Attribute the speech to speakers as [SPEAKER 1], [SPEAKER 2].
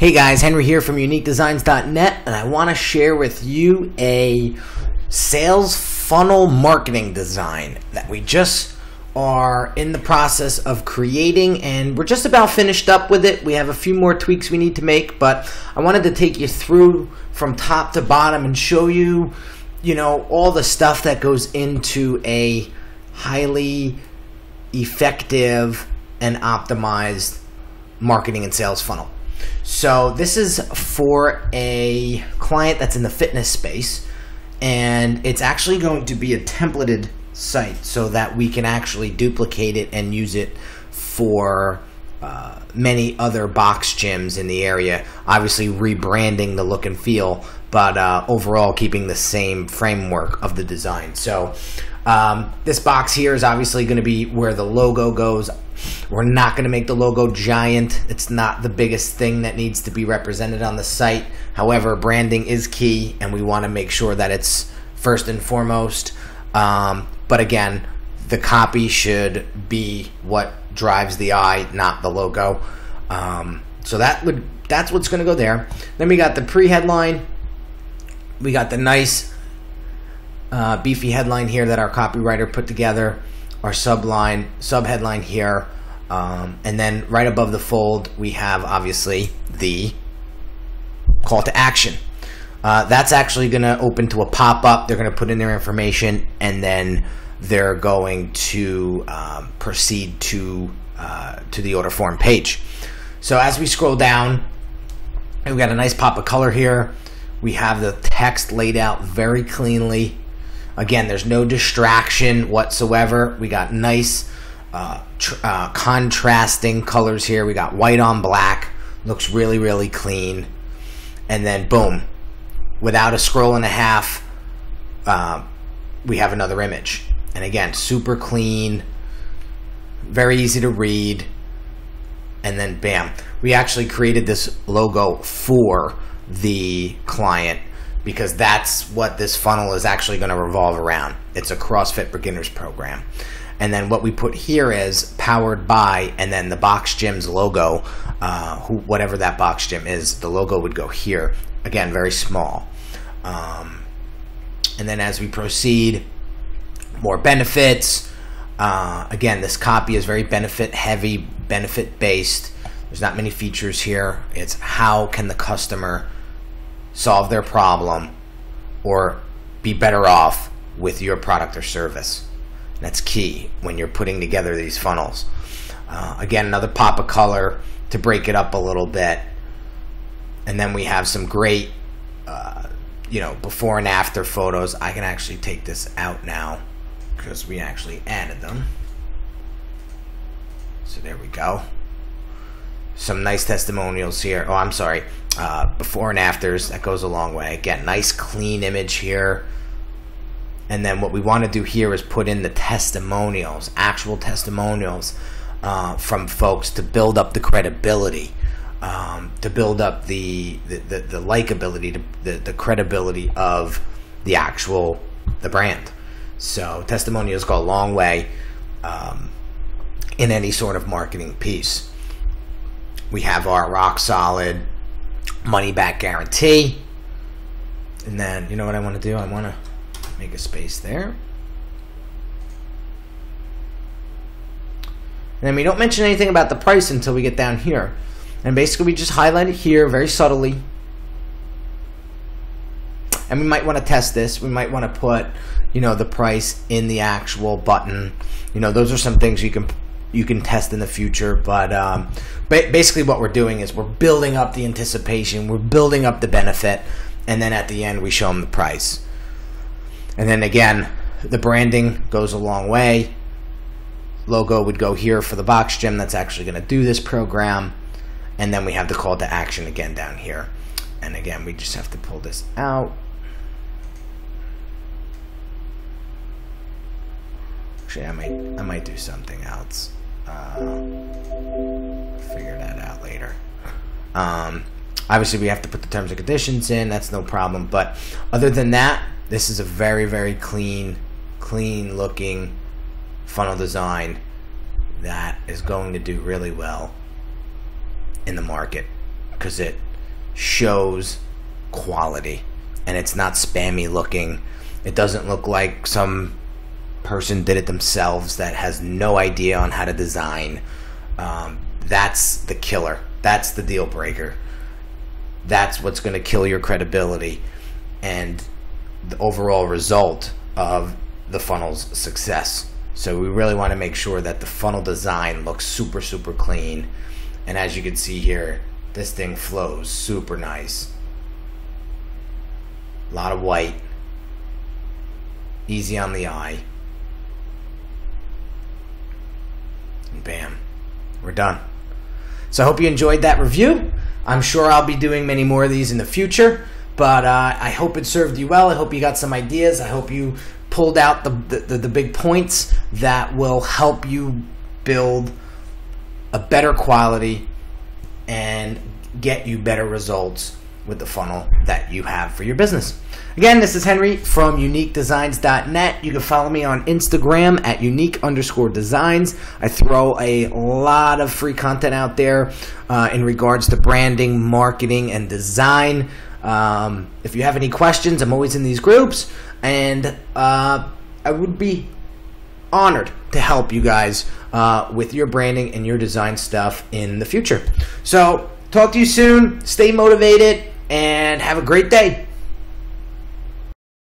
[SPEAKER 1] Hey guys, Henry here from uniquedesigns.net, and I want to share with you a sales funnel marketing design that we just are in the process of creating, and we're just about finished up with it. We have a few more tweaks we need to make, but I wanted to take you through from top to bottom and show you, you know, all the stuff that goes into a highly effective and optimized marketing and sales funnel. So this is for a client that's in the fitness space and it's actually going to be a templated site so that we can actually duplicate it and use it for uh, many other box gyms in the area. Obviously rebranding the look and feel, but uh, overall keeping the same framework of the design. So um, this box here is obviously going to be where the logo goes. We're not going to make the logo giant. It's not the biggest thing that needs to be represented on the site. However, branding is key, and we want to make sure that it's first and foremost. Um, but again, the copy should be what drives the eye, not the logo. Um, so that would that's what's going to go there. Then we got the pre-headline. We got the nice uh, beefy headline here that our copywriter put together our subline, subheadline here. Um, and then right above the fold, we have obviously the call to action. Uh, that's actually going to open to a pop up. They're going to put in their information and then they're going to um, proceed to uh, to the order form page. So as we scroll down, we've got a nice pop of color here. We have the text laid out very cleanly. Again, there's no distraction whatsoever. We got nice uh, uh, contrasting colors here. We got white on black. Looks really, really clean. And then boom, without a scroll and a half, uh, we have another image. And again, super clean, very easy to read. And then bam, we actually created this logo for the client because that's what this funnel is actually going to revolve around. It's a CrossFit beginners program. And then what we put here is powered by, and then the box gym's logo, uh, who, whatever that box gym is, the logo would go here. Again, very small. Um, and then as we proceed, more benefits. Uh, again, this copy is very benefit heavy, benefit based. There's not many features here. It's how can the customer solve their problem, or be better off with your product or service. That's key when you're putting together these funnels. Uh, again, another pop of color to break it up a little bit. And then we have some great, uh, you know, before and after photos. I can actually take this out now because we actually added them. So there we go. Some nice testimonials here. Oh, I'm sorry uh, before and afters. That goes a long way. Again, nice clean image here. And then what we want to do here is put in the testimonials, actual testimonials uh, from folks to build up the credibility, um, to build up the the, the, the likability, to, the, the credibility of the actual the brand. So testimonials go a long way um, in any sort of marketing piece. We have our rock solid money back guarantee. And then, you know what I want to do? I want to make a space there. And then we don't mention anything about the price until we get down here. And basically we just highlight it here very subtly. And we might want to test this. We might want to put, you know, the price in the actual button. You know, those are some things you can you can test in the future. But um, basically, what we're doing is we're building up the anticipation, we're building up the benefit, and then at the end, we show them the price. And then again, the branding goes a long way. Logo would go here for the box gym that's actually going to do this program. And then we have the call to action again down here. And again, we just have to pull this out. Actually, I might I might do something else. Uh, figure that out later. Um, obviously, we have to put the terms and conditions in. That's no problem. But other than that, this is a very, very clean, clean looking funnel design that is going to do really well in the market because it shows quality and it's not spammy looking. It doesn't look like some person did it themselves that has no idea on how to design. Um, that's the killer. That's the deal breaker. That's what's going to kill your credibility and the overall result of the funnel's success. So we really want to make sure that the funnel design looks super, super clean. And as you can see here, this thing flows super nice. A lot of white. Easy on the eye. Bam, we're done. So I hope you enjoyed that review. I'm sure I'll be doing many more of these in the future, but uh, I hope it served you well. I hope you got some ideas. I hope you pulled out the, the, the big points that will help you build a better quality and get you better results with the funnel that you have for your business. Again, this is Henry from uniquedesigns.net. You can follow me on Instagram at unique underscore designs. I throw a lot of free content out there uh, in regards to branding, marketing, and design. Um, if you have any questions, I'm always in these groups, and uh, I would be honored to help you guys uh, with your branding and your design stuff in the future. So, talk to you soon. Stay motivated and have a great day.